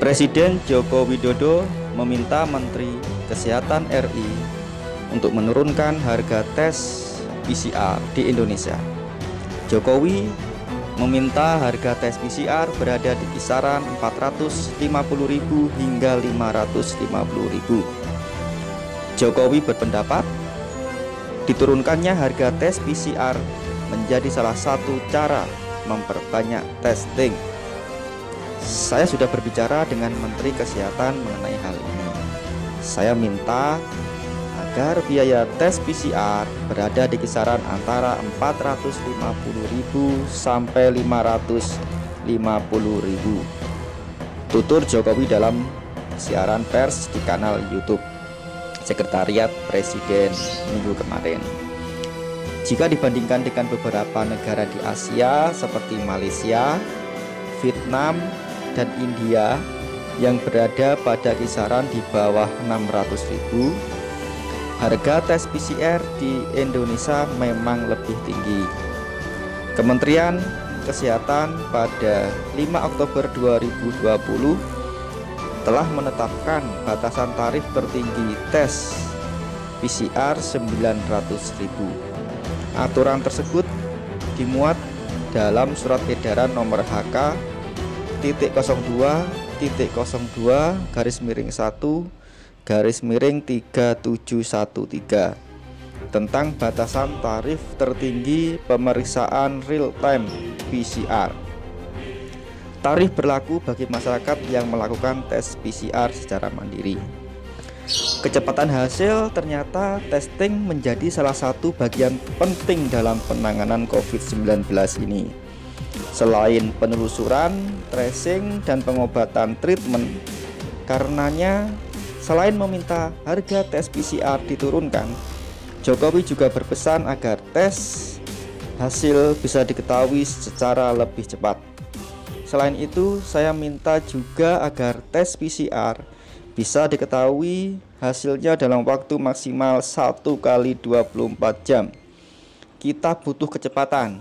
Presiden Joko Widodo meminta Menteri Kesehatan RI untuk menurunkan harga tes PCR di Indonesia. Jokowi meminta harga tes PCR berada di kisaran 450.000 hingga 550.000. Jokowi berpendapat diturunkannya harga tes PCR menjadi salah satu cara memperbanyak testing saya sudah berbicara dengan Menteri Kesehatan mengenai hal ini. Saya minta agar biaya tes PCR berada di kisaran antara 450.000 sampai 550.000. Tutur Jokowi dalam siaran pers di kanal YouTube Sekretariat Presiden minggu kemarin. Jika dibandingkan dengan beberapa negara di Asia seperti Malaysia, Vietnam, dan India yang berada pada kisaran di bawah 600.000 harga tes PCR di Indonesia memang lebih tinggi. Kementerian Kesehatan pada 5 Oktober 2020 telah menetapkan batasan tarif tertinggi tes PCR 900.000 aturan tersebut dimuat dalam surat edaran nomor HK titik 02 titik 02 garis miring 1 garis miring 3713 tentang batasan tarif tertinggi pemeriksaan real time PCR. Tarif berlaku bagi masyarakat yang melakukan tes PCR secara mandiri. Kecepatan hasil ternyata testing menjadi salah satu bagian penting dalam penanganan COVID-19 ini. Selain penelusuran, tracing, dan pengobatan treatment, karenanya selain meminta harga tes PCR diturunkan, Jokowi juga berpesan agar tes hasil bisa diketahui secara lebih cepat. Selain itu, saya minta juga agar tes PCR bisa diketahui hasilnya dalam waktu maksimal 1 kali 24 jam. Kita butuh kecepatan